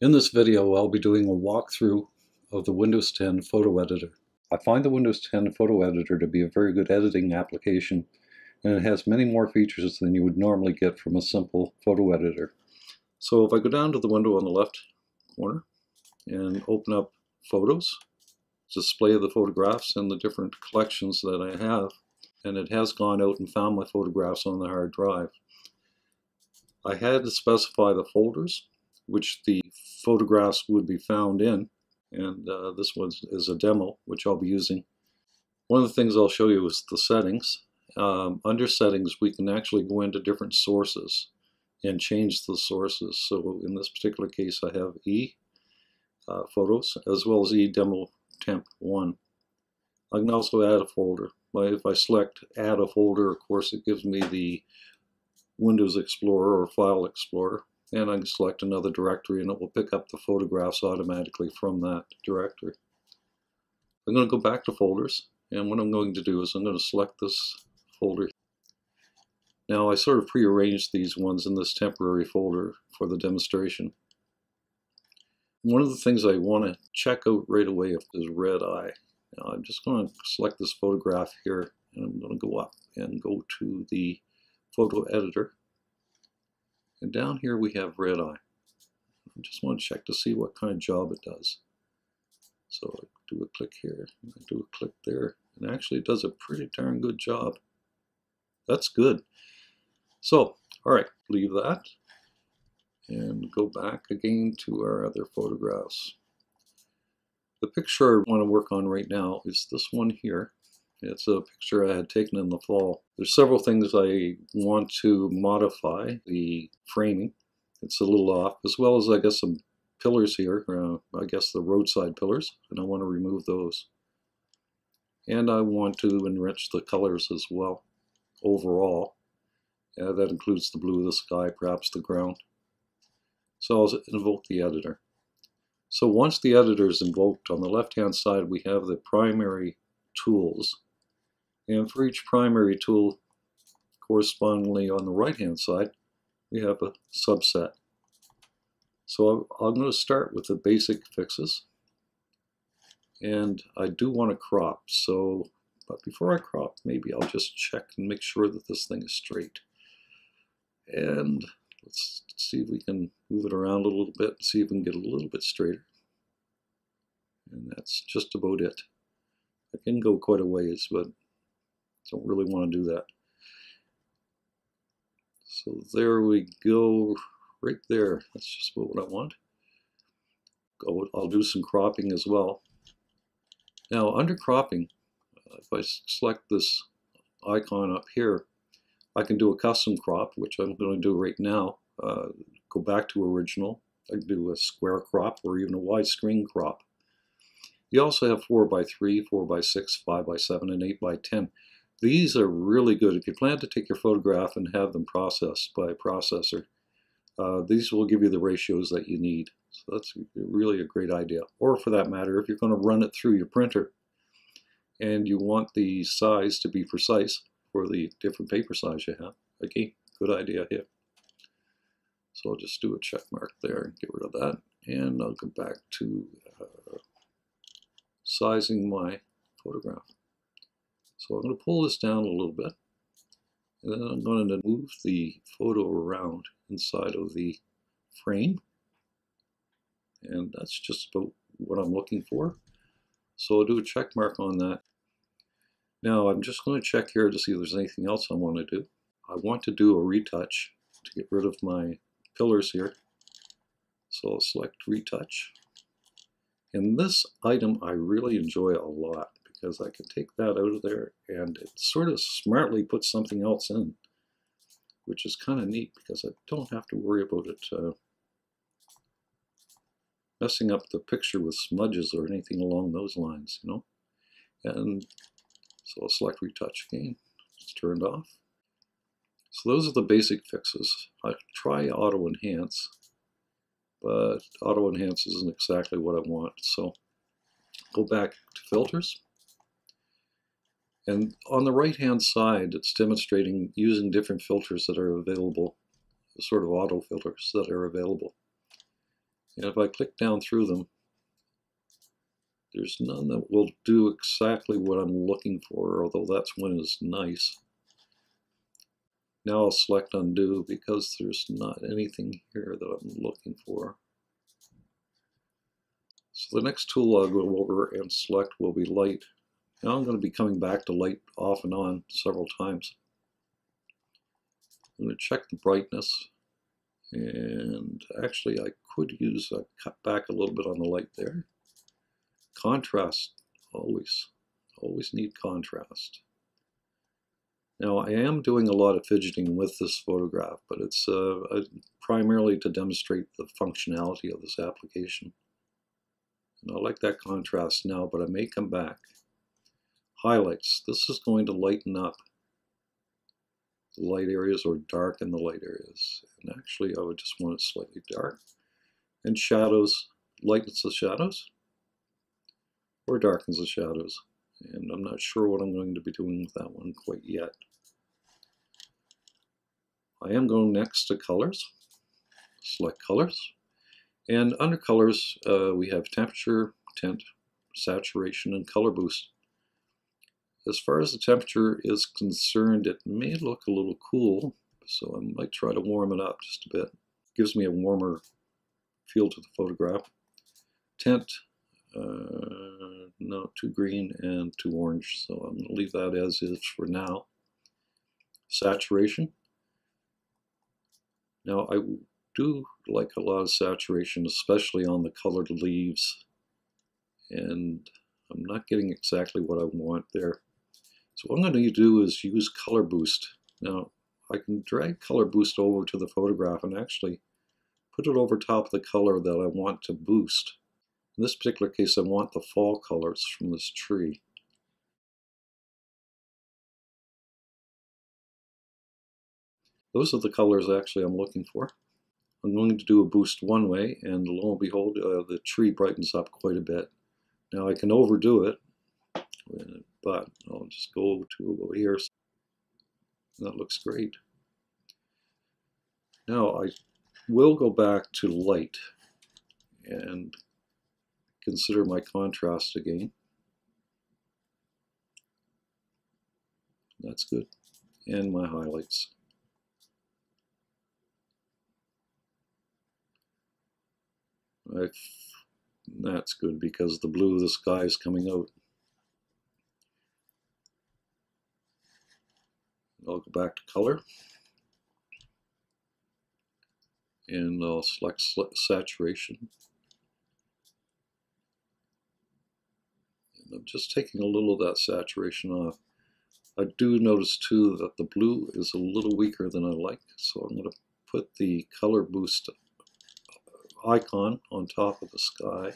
In this video, I'll be doing a walkthrough of the Windows 10 photo editor. I find the Windows 10 photo editor to be a very good editing application, and it has many more features than you would normally get from a simple photo editor. So if I go down to the window on the left corner and open up Photos, display the photographs and the different collections that I have, and it has gone out and found my photographs on the hard drive. I had to specify the folders which the photographs would be found in. And uh, this one is a demo, which I'll be using. One of the things I'll show you is the settings. Um, under settings, we can actually go into different sources and change the sources. So in this particular case, I have E uh, photos as well as E demo temp 1. I can also add a folder. If I select add a folder, of course, it gives me the Windows Explorer or File Explorer and I can select another directory and it will pick up the photographs automatically from that directory. I'm going to go back to folders and what I'm going to do is I'm going to select this folder. Now I sort of prearranged these ones in this temporary folder for the demonstration. One of the things I want to check out right away is red eye. Now I'm just going to select this photograph here and I'm going to go up and go to the photo editor and down here we have red eye. I just want to check to see what kind of job it does. So I do a click here, I do a click there, and actually it does a pretty darn good job. That's good. So, all right, leave that and go back again to our other photographs. The picture I want to work on right now is this one here. It's a picture I had taken in the fall. There's several things I want to modify. The framing, it's a little off, as well as I guess some pillars here, uh, I guess the roadside pillars, and I want to remove those. And I want to enrich the colors as well, overall. Uh, that includes the blue of the sky, perhaps the ground. So I'll invoke the editor. So once the editor is invoked, on the left-hand side we have the primary tools and for each primary tool, correspondingly on the right-hand side, we have a subset. So I'm going to start with the basic fixes. And I do want to crop, so, but before I crop, maybe I'll just check and make sure that this thing is straight. And let's see if we can move it around a little bit, and see if we can get a little bit straighter. And that's just about it. I can go quite a ways, but don't really want to do that. So there we go, right there. That's just about what I want. Go, I'll do some cropping as well. Now under cropping, if I select this icon up here, I can do a custom crop, which I'm going to do right now. Uh, go back to original. I can do a square crop or even a widescreen crop. You also have 4 by 3 4 by 6 5 by 7 and 8 by 10 these are really good. If you plan to take your photograph and have them processed by a processor, uh, these will give you the ratios that you need. So that's really a great idea. Or for that matter, if you're going to run it through your printer and you want the size to be precise for the different paper size you have, again, good idea here. So I'll just do a check mark there and get rid of that. And I'll go back to uh, sizing my photograph. So I'm going to pull this down a little bit. And then I'm going to move the photo around inside of the frame. And that's just about what I'm looking for. So I'll do a check mark on that. Now I'm just going to check here to see if there's anything else I want to do. I want to do a retouch to get rid of my pillars here. So I'll select retouch. And this item I really enjoy a lot because I can take that out of there and it sort of smartly puts something else in, which is kind of neat because I don't have to worry about it uh, messing up the picture with smudges or anything along those lines, you know. And so I'll select retouch again. It's turned off. So those are the basic fixes. I try auto enhance, but auto enhance isn't exactly what I want. So go back to filters and on the right-hand side, it's demonstrating using different filters that are available, sort of auto filters that are available. And if I click down through them, there's none that will do exactly what I'm looking for, although that's one is nice. Now I'll select undo because there's not anything here that I'm looking for. So the next tool I'll go over and select will be light. Now I'm going to be coming back to light off and on several times. I'm going to check the brightness and actually I could use a cut back a little bit on the light there. Contrast, always, always need contrast. Now I am doing a lot of fidgeting with this photograph, but it's uh, primarily to demonstrate the functionality of this application. And I like that contrast now, but I may come back. Highlights, this is going to lighten up the light areas or darken the light areas. And actually I would just want it slightly dark. And shadows, lightens the shadows or darkens the shadows. And I'm not sure what I'm going to be doing with that one quite yet. I am going next to colors. Select colors. And under colors, uh, we have temperature, tint, saturation, and color boost. As far as the temperature is concerned, it may look a little cool, so I might try to warm it up just a bit. It Gives me a warmer feel to the photograph. Tint, uh, no, too green and too orange, so I'm going to leave that as is for now. Saturation. Now I do like a lot of saturation, especially on the colored leaves, and I'm not getting exactly what I want there. So what I'm going to do is use color boost. Now I can drag color boost over to the photograph and actually put it over top of the color that I want to boost. In this particular case, I want the fall colors from this tree. Those are the colors actually I'm looking for. I'm going to do a boost one way, and lo and behold, uh, the tree brightens up quite a bit. Now I can overdo it, but I'll just go to over here. That looks great. Now I will go back to light and consider my contrast again. That's good. And my highlights. I, that's good because the blue of the sky is coming out. I'll go back to color and I'll select saturation. And I'm just taking a little of that saturation off. I do notice too that the blue is a little weaker than I like, so I'm going to put the color boost icon on top of the sky.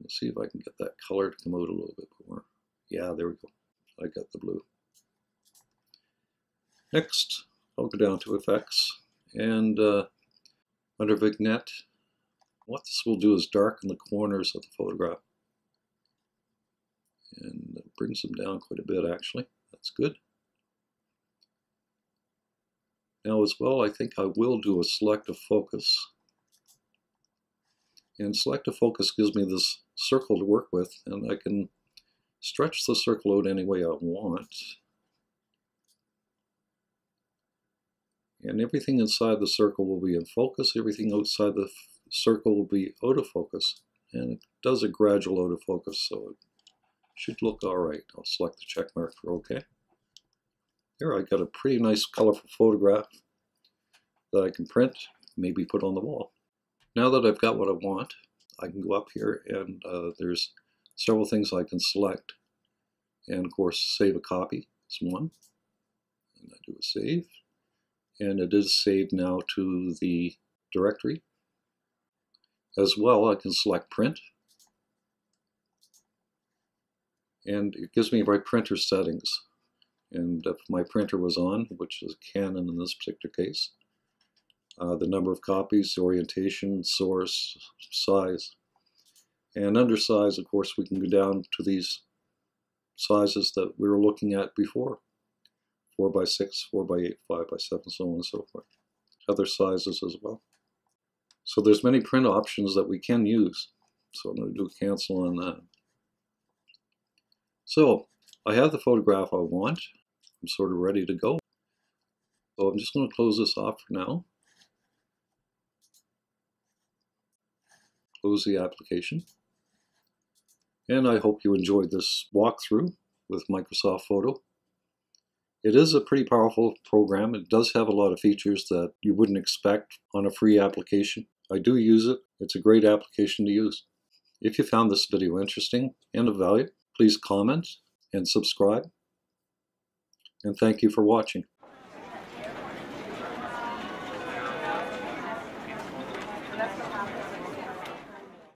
Let's see if I can get that color to come out a little bit more. Yeah, there we go. I got the blue. Next, I'll go down to Effects and uh, under Vignette, what this will do is darken the corners of the photograph. And brings them down quite a bit actually. That's good. Now as well, I think I will do a selective focus. And selective focus gives me this circle to work with, and I can stretch the circle out any way I want. And everything inside the circle will be in focus, everything outside the circle will be out of focus. And it does a gradual out of focus, so it should look all right. I'll select the check mark for OK. Here I got a pretty nice colorful photograph that I can print, maybe put on the wall. Now that I've got what I want, I can go up here and uh, there's several things I can select. And of course, save a copy is one. And I do a save and it is saved now to the directory. As well, I can select print, and it gives me my printer settings. And if my printer was on, which is Canon in this particular case, uh, the number of copies, orientation, source, size. And under size, of course, we can go down to these sizes that we were looking at before. 4 by 6, 4 by 8, 5 by 7, so on and so forth. Other sizes as well. So there's many print options that we can use. So I'm going to do a cancel on that. So I have the photograph I want. I'm sort of ready to go. So I'm just going to close this off for now. Close the application. And I hope you enjoyed this walkthrough with Microsoft Photo. It is a pretty powerful program. It does have a lot of features that you wouldn't expect on a free application. I do use it. It's a great application to use. If you found this video interesting and of value, please comment and subscribe. And thank you for watching.